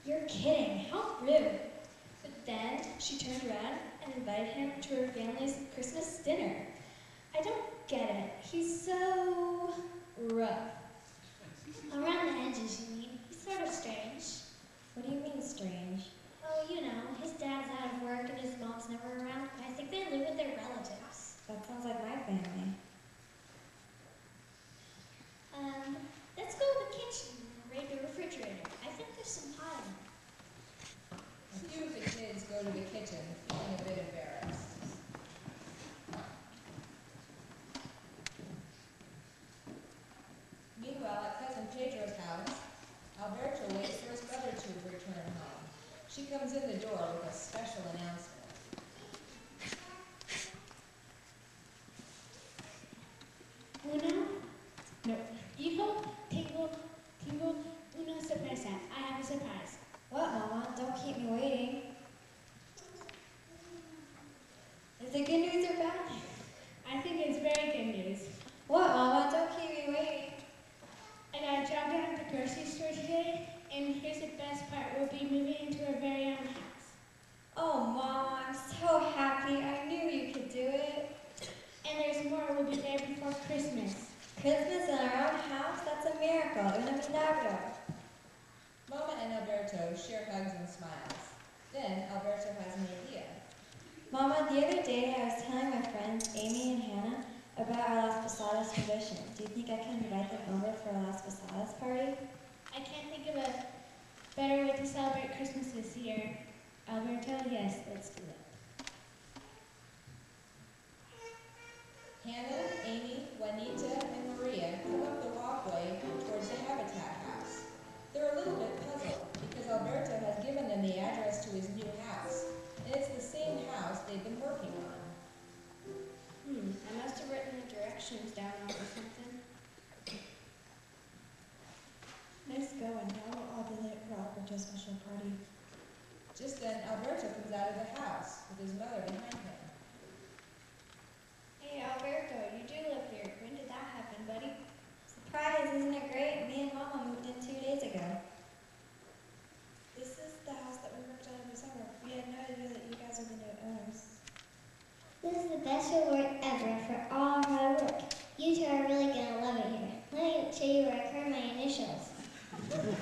You're kidding. How rude. But then she turned around and invited him to her family's Christmas dinner. I don't get it. He's so rough. Around the edges, you mean? He's sort of strange. What do you mean strange? Oh, you know, his dad's out of work and his mom's never around. I think they live with their relatives. That sounds like my family. Um, let's go to the kitchen and raid the refrigerator. I think there's some pie in there. A few of the kids go to the kitchen, feeling a bit embarrassed. Meanwhile, at Cousin Pedro's house, Alberto waits for his brother to return home. She comes in the door with a special announcement. Uno, no, hijo, tengo, tengo una sorpresa. I have a surprise. What, Mama? Don't keep me waiting. Is it good news or bad news? I think it's very good news. What, Mama? Don't keep me waiting. And I got a job down at the grocery store today, and here's the best part. We'll be moving into our very own house. Oh, Mom, I'm so happy. I knew you could do it. And there's more. We'll be there before Christmas. Christmas in our own house? That's a miracle. Una milagro. Mama and Alberto share hugs and smiles. Then Alberto has an idea. Mama, the other day I was telling my friends Amy and Hannah about our Las Posadas tradition. Do you think I can invite them over for a Las Posadas party? I can't think of a better way to celebrate Christmas this year. Alberto, yes, let's do it.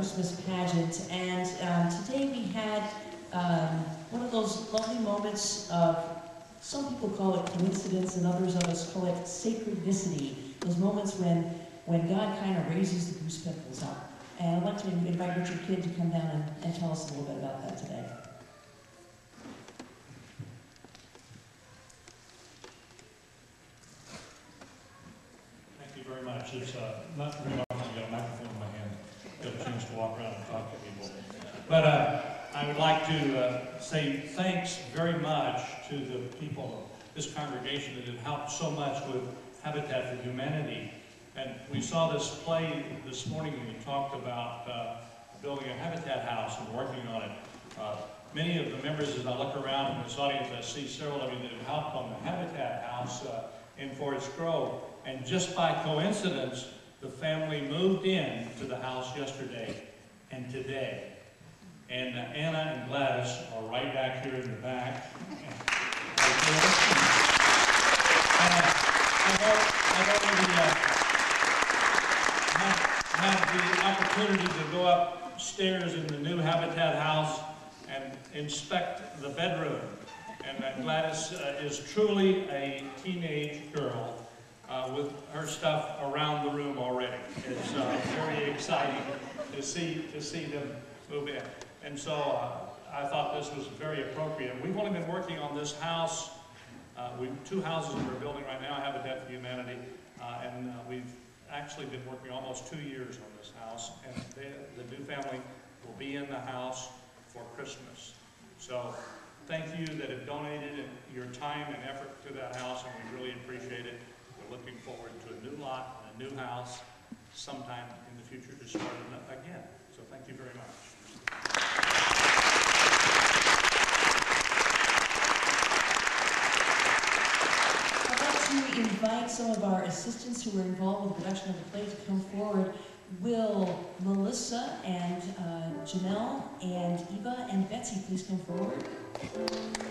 Christmas pageant. And um, today we had um, one of those lovely moments of, some people call it coincidence and others of us call it sacredicity. Those moments when, when God kind of raises the goose pimples up. And I'd like to invite Richard Kidd to come down and, and tell us a little bit about that today. Thank you very much. It's uh, not very often I get a microphone in my hand, get a chance to walk around and talk to people. But uh, I would like to uh, say thanks very much to the people of this congregation that have helped so much with Habitat for Humanity. And we saw this play this morning when we talked about uh, building a Habitat house and working on it. Uh, Many of the members, as I look around in this audience, I see several of you that have helped on the Habitat house uh, in Forest Grove. And just by coincidence, the family moved in to the house yesterday and today. And uh, Anna and Gladys are right back here in the back. I've al- I've uh, had the opportunity to go upstairs in the new Habitat house and inspect the bedroom. And uh, Gladys uh, is truly a teenage girl uh, with her stuff around the room already. It's uh, very exciting to see, to see them move in. And so uh, I thought this was very appropriate. We've only been working on this house, uh, we, two houses we're building right now, I have Habitat for Humanity, uh, and uh, we've actually been working almost two years on this house. And they, the new family will be in the house for Christmas. So thank you that have donated your time and effort to that house, and we really appreciate it. We're looking forward to a new lot and a new house sometime future to start again. So thank you very much. I'd like to invite some of our assistants who were involved with the production of the play to come forward. Will Melissa and uh, Janelle and Eva and Betsy please come forward?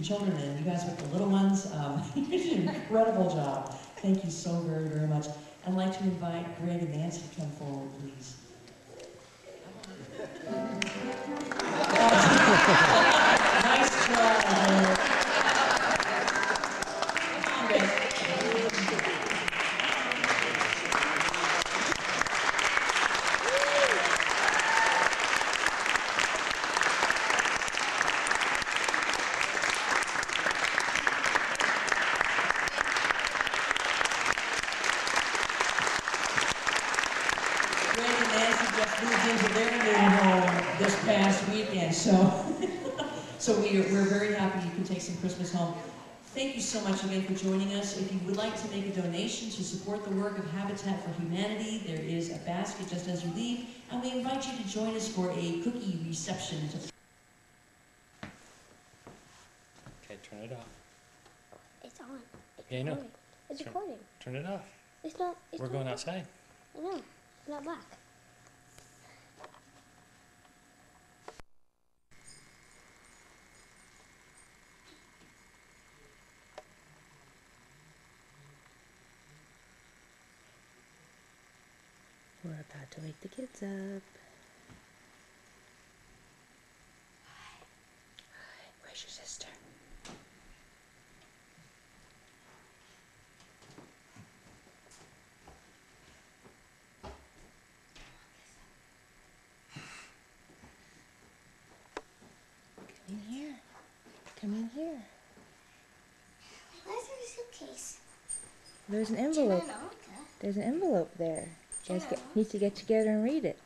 The children, and you guys with the little ones. Um, you did an incredible job. Thank you so very very much. I'd like to invite Greg and Nancy to come forward, please. If you would like to make a donation to support the work of Habitat for Humanity, there is a basket just as you leave, and we invite you to join us for a cookie reception to Okay, turn it off. It's on. It's Yeah, I know. It's Turn- recording. Turn it off. It's not. It's We're not going black. outside. I know. It's not black. Have to wake the kids up. Where's your sister? Come in here. Come in here. Where's her suitcase? There's an envelope. There's an envelope there. You guys get, need to get together and read it.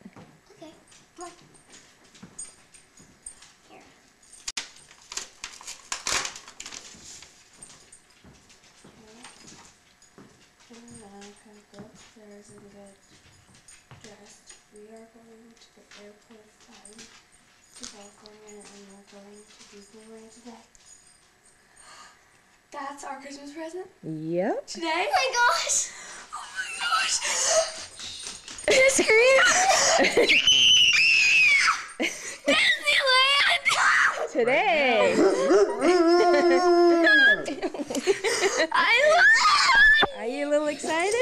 Okay, come on. Here. upstairs and get dressed. We are going to the airport flying to California and we're going to Disneyland today. That's our Christmas present Yep. today. Oh my gosh! Oh my gosh! Scream! Disneyland! Today. I Are you a little excited?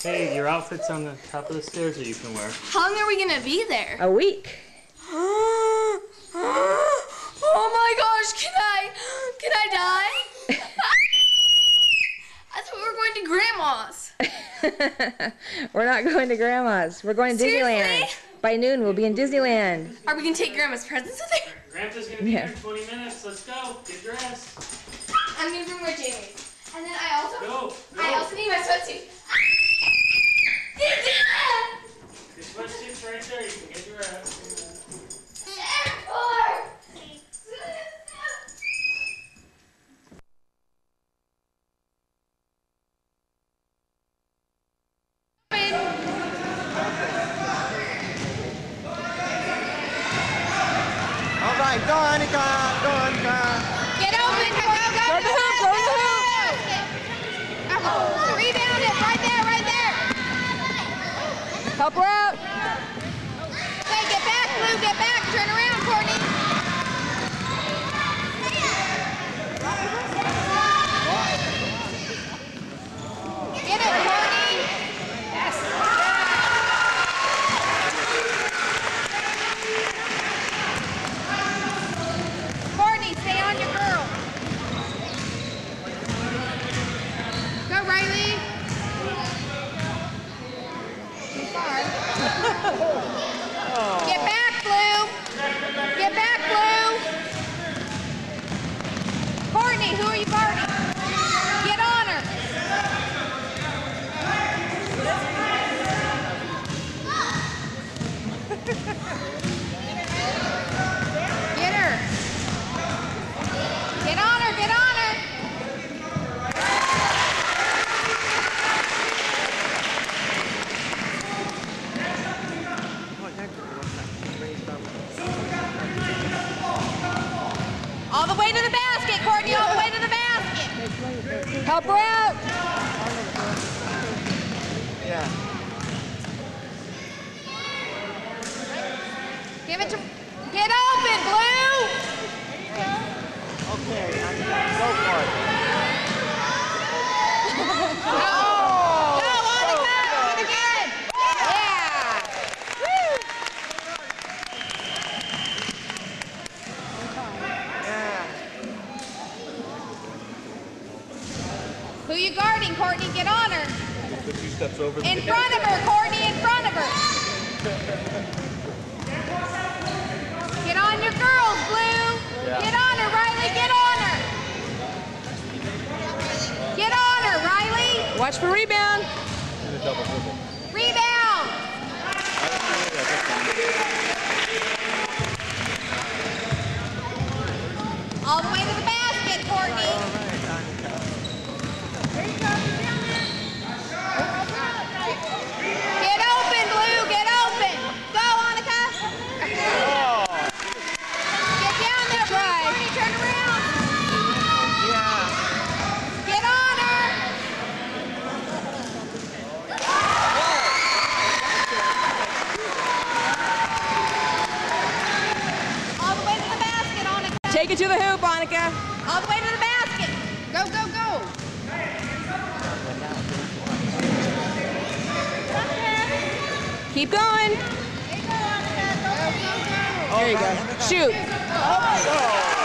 Hey, your outfit's on the top of the stairs that you can wear. How long are we gonna be there? A week. oh my gosh, can I can I die? I thought we were going to grandma's. We're not going to grandma's. We're going to Disneyland. By noon, we'll be in Disneyland. Are we gonna take grandma's presents with her? Grandpa's gonna be Yeah. here in 20 minutes. Let's go. Get dressed. I'm gonna bring my jammies. And then I also Go. I also need my sweatsuit. Your sweatsuit's right there. You can get dressed. Airport! All right, Go, Annika. Get open. Go, go, go. Go to the hoop, go to the hoop. Rebound it. Right there, right there. Help her out. Oh, steps over. In front of her, Courtney, in front of her. Get on your girls, Blue. Yeah. Get on her, Riley. Get on her. Get on her, Riley. Watch for rebound. And a double dribble. Rebound. All the way to the basket, Courtney. Get open, Blue. Get open. Go, Annika. Get down there, Blue. Courtney, turn around. Get on her. All the way to the basket, Annika. Take it to the hoop, Annika. All the way to the basket. Go, go, go. Keep going. There you go. Shoot. Just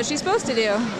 what she's supposed to do.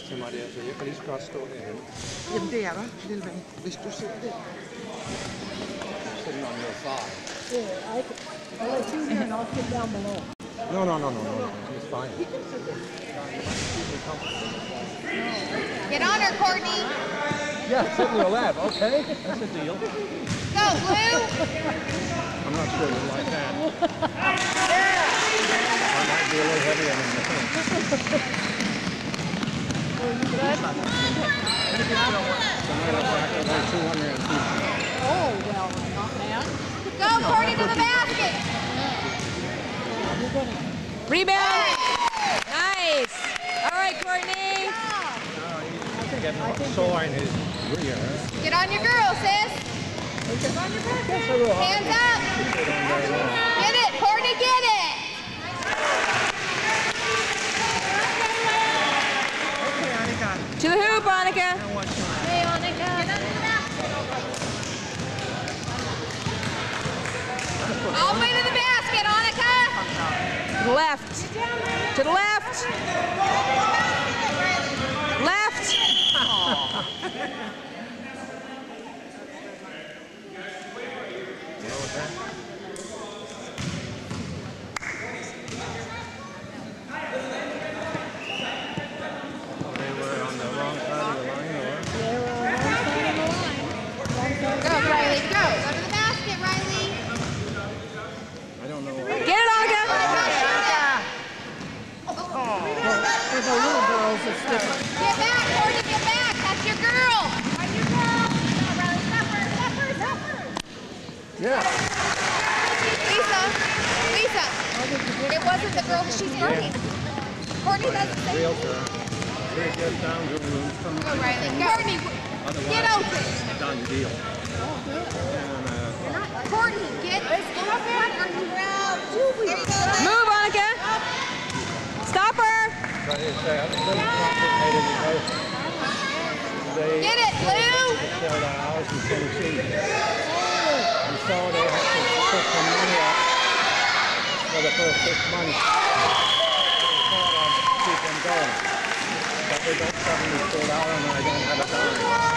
plads til mig der, så jeg kan lige så godt stå derhenne. Jamen det er der, lille ven. Hvis du sidder der. Sitting on your thigh. Yeah, I can. I'll let you in and I'll sit down below. No, no, no, no, no, no. It's fine. Get on her, Courtney. Yeah, sit in your lap. Okay, that's a deal. Go, Blue. I'm not sure you like that. yeah. I might be a little heavier than you think. Oh, well, not bad. Rebound. Nice. All right, Courtney. Get on your girl, sis. Hands up. To the left. To the left. Left. Yeah. Lisa, Lisa, it wasn't the girl, she's Courtney. Courtney doesn't the same thing. Go, Riley. Go, Courtney, get open. Done deal. Courtney, get up on the ground. Move, Annika. Stop her. Get it, Lou so they have to put some money up for the first six months to keep them going. But they don't suddenly pull out and I don't have a dime.